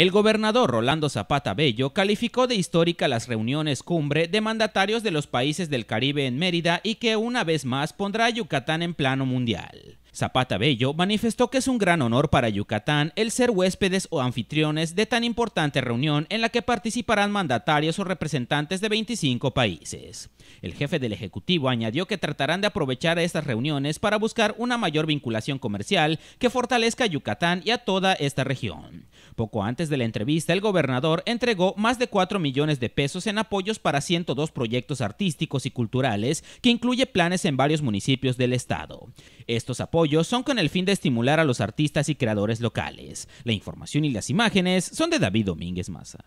El gobernador Rolando Zapata Bello calificó de histórica las reuniones cumbre de mandatarios de los países del Caribe en Mérida y que una vez más pondrá a Yucatán en plano mundial. Zapata Bello manifestó que es un gran honor para Yucatán el ser huéspedes o anfitriones de tan importante reunión en la que participarán mandatarios o representantes de 25 países. El jefe del Ejecutivo añadió que tratarán de aprovechar estas reuniones para buscar una mayor vinculación comercial que fortalezca a Yucatán y a toda esta región. Poco antes de la entrevista, el gobernador entregó más de 4 millones de pesos en apoyos para 102 proyectos artísticos y culturales que incluye planes en varios municipios del estado. Estos apoyos son con el fin de estimular a los artistas y creadores locales. La información y las imágenes son de David Domínguez Maza.